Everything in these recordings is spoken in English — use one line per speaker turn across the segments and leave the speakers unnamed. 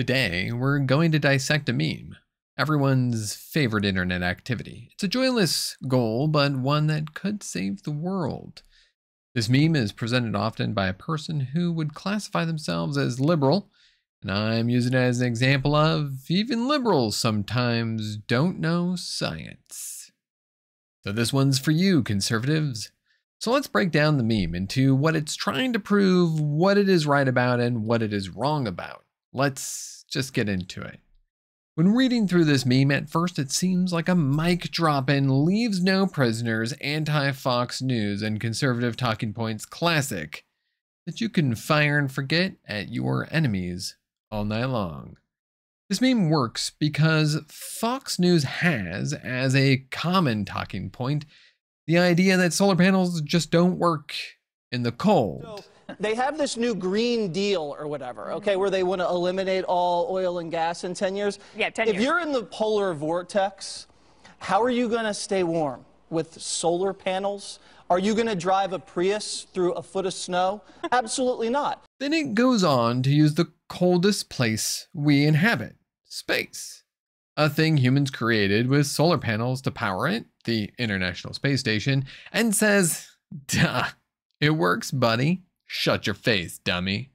Today, we're going to dissect a meme, everyone's favorite internet activity. It's a joyless goal, but one that could save the world. This meme is presented often by a person who would classify themselves as liberal, and I'm using it as an example of even liberals sometimes don't know science. So this one's for you, conservatives. So let's break down the meme into what it's trying to prove, what it is right about, and what it is wrong about. Let's just get into it. When reading through this meme, at first it seems like a mic drop and leaves no prisoners, anti Fox News and conservative talking points classic that you can fire and forget at your enemies all night long. This meme works because Fox News has, as a common talking point, the idea that solar panels just don't work in the cold. So
they have this new Green Deal or whatever, okay, mm-hmm. where they want to eliminate all oil and gas in 10 years.
Yeah, 10
if
years.
If you're in the polar vortex, how are you going to stay warm? With solar panels? Are you going to drive a Prius through a foot of snow? Absolutely not.
Then it goes on to use the coldest place we inhabit space. A thing humans created with solar panels to power it, the International Space Station, and says, duh, it works, buddy. Shut your face, dummy.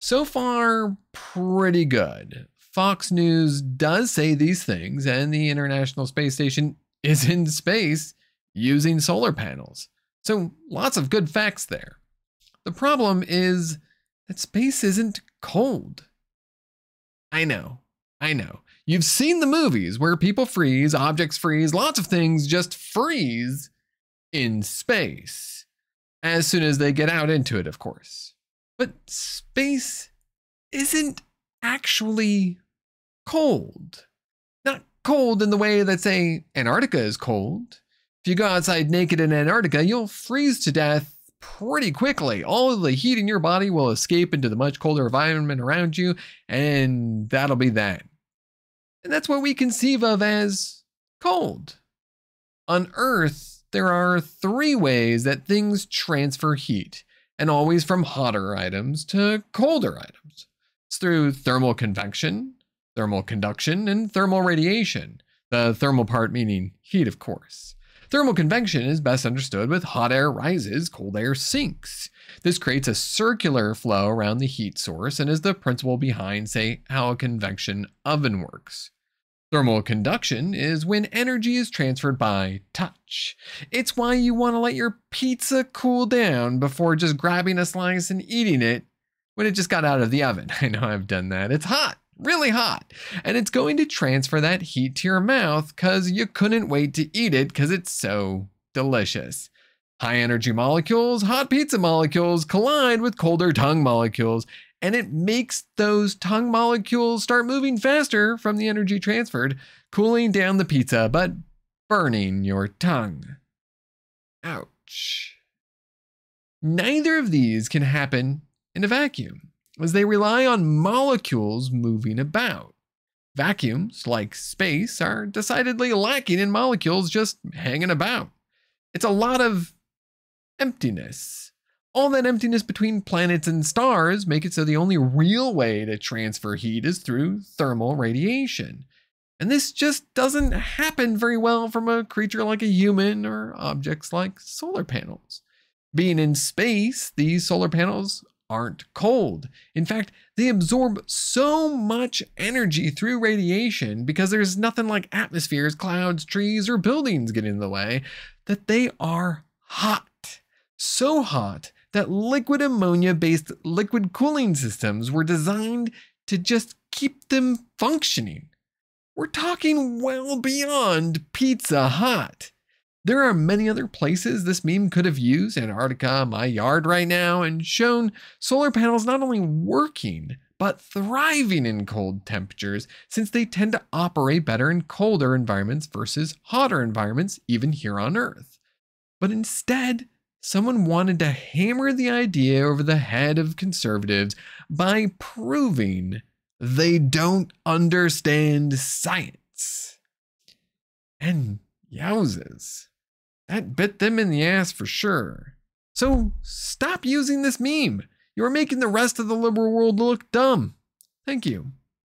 So far, pretty good. Fox News does say these things, and the International Space Station is in space using solar panels. So, lots of good facts there. The problem is that space isn't cold. I know, I know. You've seen the movies where people freeze, objects freeze, lots of things just freeze in space as soon as they get out into it, of course. But space isn't actually cold. Not cold in the way that, say, Antarctica is cold. If you go outside naked in Antarctica, you'll freeze to death pretty quickly. All the heat in your body will escape into the much colder environment around you, and that'll be that. And that's what we conceive of as cold. On Earth, there are three ways that things transfer heat, and always from hotter items to colder items. It's through thermal convection, thermal conduction, and thermal radiation. The thermal part meaning heat, of course. Thermal convection is best understood with hot air rises, cold air sinks. This creates a circular flow around the heat source and is the principle behind, say, how a convection oven works. Thermal conduction is when energy is transferred by touch. It's why you want to let your pizza cool down before just grabbing a slice and eating it when it just got out of the oven. I know I've done that. It's hot, really hot. And it's going to transfer that heat to your mouth because you couldn't wait to eat it because it's so delicious. High energy molecules, hot pizza molecules collide with colder tongue molecules and it makes those tongue molecules start moving faster from the energy transferred, cooling down the pizza, but burning your tongue. Ouch. Neither of these can happen in a vacuum, as they rely on molecules moving about. Vacuums, like space, are decidedly lacking in molecules just hanging about. It's a lot of emptiness all that emptiness between planets and stars make it so the only real way to transfer heat is through thermal radiation. And this just doesn't happen very well from a creature like a human or objects like solar panels. Being in space, these solar panels aren't cold. In fact, they absorb so much energy through radiation because there's nothing like atmospheres, clouds, trees, or buildings getting in the way that they are hot. So hot that liquid ammonia based liquid cooling systems were designed to just keep them functioning. We're talking well beyond pizza hot. There are many other places this meme could have used Antarctica, my yard right now, and shown solar panels not only working, but thriving in cold temperatures since they tend to operate better in colder environments versus hotter environments, even here on Earth. But instead, someone wanted to hammer the idea over the head of conservatives by proving they don't understand science. And yowzes, that bit them in the ass for sure. So stop using this meme. You're making the rest of the liberal world look dumb. Thank you.